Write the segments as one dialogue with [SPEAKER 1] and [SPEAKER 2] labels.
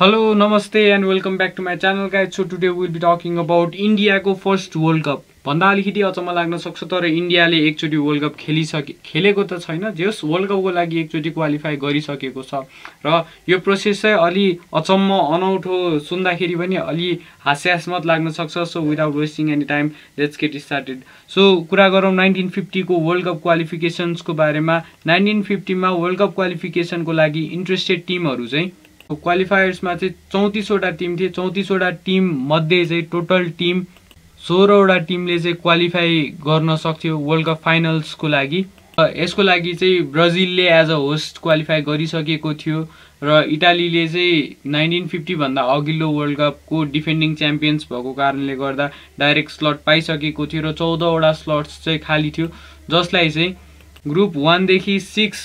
[SPEAKER 1] Hello नमस्ते and welcome back to my channel guide so today will be talking about इन्डियाको first world cup भन्दा अलिकति अचम्म लाग्न सक्छ तर इन्डियाले एकचोटि वर्ल्ड कप खेलिसके खेलेको त छैन जस वर्ल्ड कपको लागि एकचोटि क्वालिफाई गरिसकेको छ। र यो प्रोसेस चाहिँ अलि अचम्म अनौठो सुन्दाखेरि पनि अलि हास्यास्मत लाग्न सक्छ। So without wasting any time let's get started so कुरा गरौँ नाइन्टिन फिफ्टीको वर्ल्ड कप क्वालिफिकेसन्सको बारेमा। नाइन्टिन फिफ्टीमा वर्ल्ड कप क्वालिफिकेसनको लागि इन्ट्रेस्टेड टिमहरू चाहिँ क्वालिफायर्समा चाहिँ चौतिसवटा टिम थिए। चौतिसवटा टिम मध्ये चाहिँ टोटल टिम सोह्रवटा टिमले चाहिँ क्वालिफाई गर्न सक्थ्यो वर्ल्ड कप फाइनल्सको लागि। यसको लागि चाहिँ ब्राजिलले एज अ होस्ट क्वालिफाई गरिसकेको थियो र इटालीले चाहिँ नाइन्टिन फिफ्टीभन्दा अघिल्लो वर्ल्ड कपको डिफेन्डिङ च्याम्पियन्स भएको कारणले गर्दा डाइरेक्ट स्लट पाइसकेको थियो र चौधवटा स्लट्स चाहिँ खाली थियो जसलाई चाहिँ ग्रुप वानदेखि सिक्स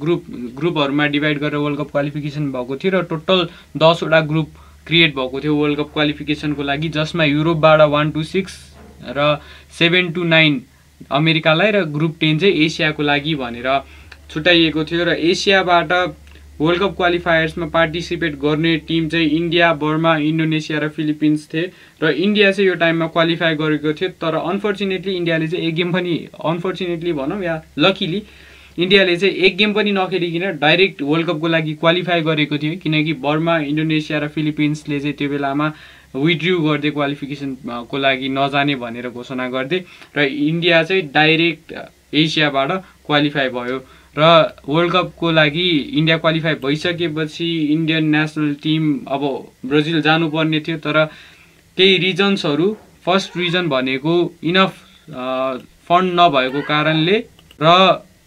[SPEAKER 1] ग्रुप ग्रुपहरूमा डिभाइड गरेर वर्ल्ड कप क्वालिफिकेसन भएको थियो र टोटल दसवटा ग्रुप क्रिएट भएको थियो वर्ल्ड कप क्वालिफिकेसनको लागि जसमा युरोपबाट वान टू सिक्स र सेभेन टू नाइन अमेरिकालाई र ग्रुप टेन चाहिँ एसियाको लागि भनेर छुट्याइएको थियो र एसियाबाट वर्ल्ड कप क्वालिफायर्समा पार्टिसिपेट गर्ने टिम चाहिँ इन्डिया बर्मा इन्डोनेसिया र फिलिपिन्स थिए। र इन्डिया चाहिँ यो टाइममा क्वालिफाई गरेको थियो तर अनफर्चुनेटली इन्डियाले चाहिँ एक गेम पनि अनफर्चुनेटली भनौँ या लकिली इन्डियाले चाहिँ एक गेम पनि नखेलिकन डाइरेक्ट वर्ल्ड कपको लागि क्वालिफाई गरेको थियो किनकि बर्मा इन्डोनेसिया र फिलिपिन्सले चाहिँ त्यो बेलामा विड्रु गर्दै क्वालिफिकेसनको लागि नजाने भनेर घोषणा गर्दै। र इन्डिया चाहिँ डाइरेक्ट एसियाबाट क्वालिफाई भयो. र वर्ल्ड कपको लागि इन्डिया क्वालिफाई भइसकेपछि इन्डियन नेसनल टिम अब ब्राजिल जानुपर्ने थियो तर केही रिजन्सहरू फर्स्ट रिजन भनेको इनफ फन्ड नभएको कारणले र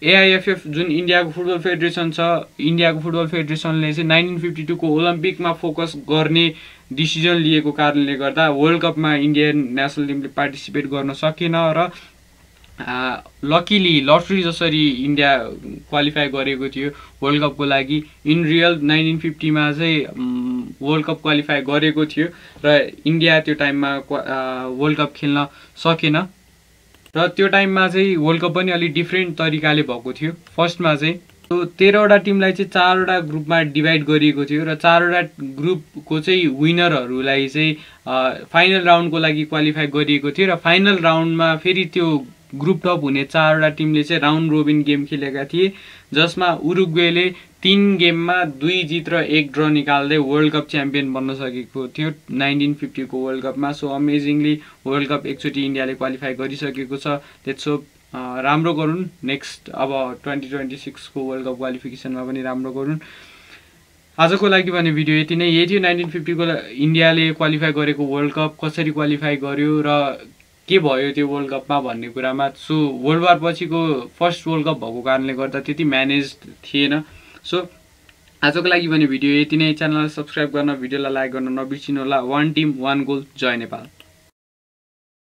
[SPEAKER 1] एआइएफएफ जुन इन्डियाको फुटबल फेडरेसन छ इन्डियाको फुटबल फेडरेसनले चाहिँ नाइन्टिन फिफ्टी टूको ओलम्पिकमा फोकस गर्ने डिसिजन लिएको कारणले गर्दा वर्ल्ड कपमा इन्डियन नेसनल टिमले पार्टिसिपेट गर्न सकेन र लकिली लटरी जसरी इन्डिया क्वालिफाई गरेको थियो वर्ल्ड कपको लागि इन रियल नाइन्टिन फिफ्टीमा चाहिँ वर्ल्ड कप क्वालिफाई गरेको थियो र इन्डिया त्यो टाइममा वर्ल्ड कप खेल्न सकेन। र त्यो टाइममा चाहिँ वर्ल्ड कप पनि अलिक डिफ्रेन्ट तरिकाले भएको थियो। फर्स्टमा चाहिँ तेह्रवटा टिमलाई चाहिँ चारवटा ग्रुपमा डिभाइड गरिएको थियो र चारवटा ग्रुपको चाहिँ विनरहरूलाई चाहिँ फाइनल राउन्डको लागि क्वालिफाई गरिएको थियो र फाइनल राउन्डमा फेरि त्यो ग्रुप टप हुने चारवटा टिमले चाहिँ राउन्ड रोबिन गेम खेलेका थिए जसमा उरुग्वेले तिन गेममा दुई जित र एक ड्र निकाल्दै वर्ल्ड कप च्याम्पियन बन्न सकेको थियो नाइन्टिन फिफ्टीको वर्ल्ड कपमा। सो अमेजिङली वर्ल्ड कप एकचोटि इन्डियाले क्वालिफाई गरिसकेको छ। त्यसो राम्रो गरून्। नेक्स्ट अब ट्वेन्टी ट्वेन्टी सिक्सको वर्ल्ड कप क्वालिफिकेसनमा पनि राम्रो गरून्। आजको लागि भने भिडियो यति नै। यही थियो नाइन्टिन फिफ्टीको इन्डियाले क्वालिफाई गरेको वर्ल्ड कप। कसरी क्वालिफाई गर्यो र के भयो त्यो वर्ल्ड कपमा भन्ने कुरामा? सो वर्ल्ड वार पछिको फर्स्ट वर्ल्ड कप भएको कारणले गर्दा त्यति म्यानेज थिएन। सो आजको लागि भने भिडियो यति नै। च्यानललाई सब्सक्राइब गर्न भिडियोलाई लाइक गर्न नबिर्सिनु होला। वान टिम वान गोल जय नेपाल।